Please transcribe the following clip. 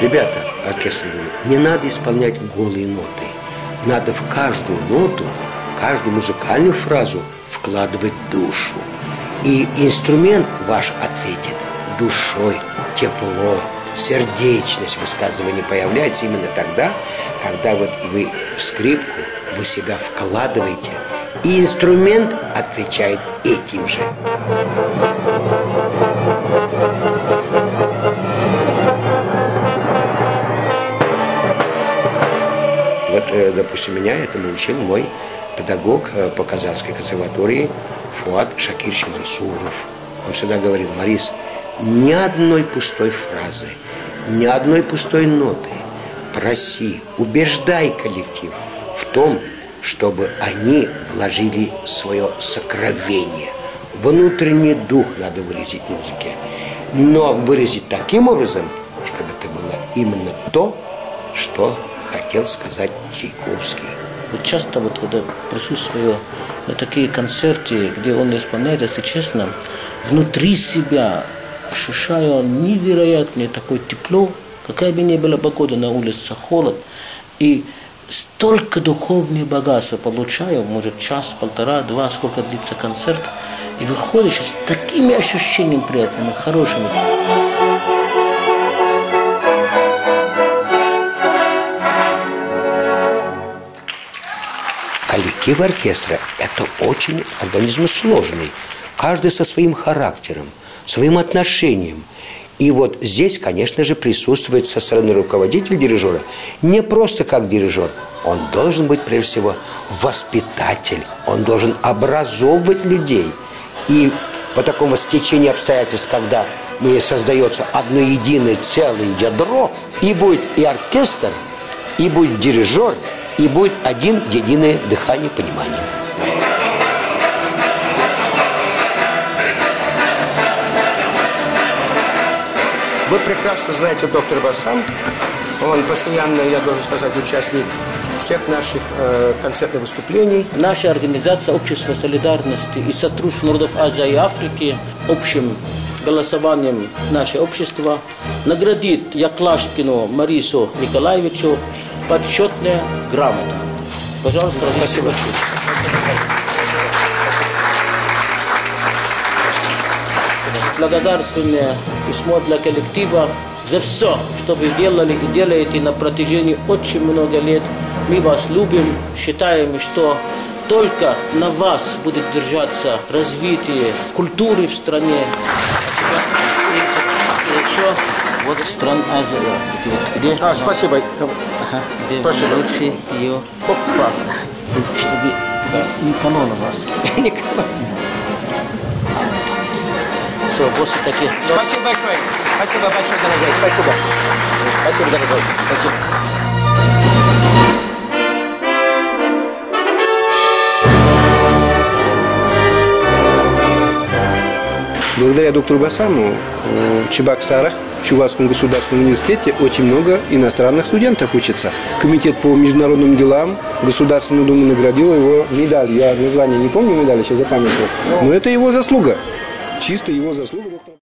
Ребята, оркестры, не надо исполнять голые ноты. Надо в каждую ноту, каждую музыкальную фразу – вкладывать душу. И инструмент ваш ответит душой, тепло, сердечность высказывания появляется именно тогда, когда вот вы в скрипку, вы себя вкладываете, и инструмент отвечает этим же. Вот, э, допустим, меня этому учил мой педагог э, по Казанской консерватории Фуат Шакирович Мансуров. Он всегда говорил, Марис, ни одной пустой фразы, ни одной пустой ноты. Проси, убеждай коллектив в том, чтобы они вложили свое сокровение. Внутренний дух надо выразить в музыке. Но выразить таким образом, чтобы это было именно то, что хотел сказать Чайковский. Вот часто вот когда присутствую на такие концерты, где он исполняет, если честно, внутри себя ощущаю невероятное такое тепло, какая бы ни была погода на улице, холод, и столько духовного богатства получаю, может час, полтора, два, сколько длится концерт, и выходишь с такими ощущениями приятными, хорошими. Коллектив оркестра – это очень организм сложный, каждый со своим характером, своим отношением – и вот здесь, конечно же, присутствует со стороны руководителя дирижера не просто как дирижер, он должен быть прежде всего воспитатель, он должен образовывать людей. И по такому стечению обстоятельств, когда создается одно единое целое ядро, и будет и оркестр, и будет дирижер, и будет один единое дыхание понимания. Вы прекрасно знаете доктор Басам. Он постоянно, я должен сказать, участник всех наших э, концертных выступлений. Наша организация Общество солидарности и сотрудничества народов Азии и Африки общим голосованием наше общество наградит Яклашкину Марису Николаевичу почетная грамота. Пожалуйста, спасибо. Благодарственное письмо для коллектива за все, что вы делали и делаете на протяжении очень много лет. Мы вас любим, считаем, что только на вас будет держаться развитие культуры в стране. Вот стран Азии. Где? А, спасибо. Ага, где Спасибо. лучше ее. Опа. Чтобы не колола вас. Николай. Все, после таких... Спасибо большое. Спасибо большое, дорогой. Спасибо. Спасибо, дорогой. Спасибо. Благодаря доктору Басаму в Чебоксарах, в Чувашском государственном университете очень много иностранных студентов учатся. Комитет по международным делам Государственной Думы наградил его медалью. Я название не помню медали, сейчас запамятовал. Но это его заслуга. Чисто его заслуга.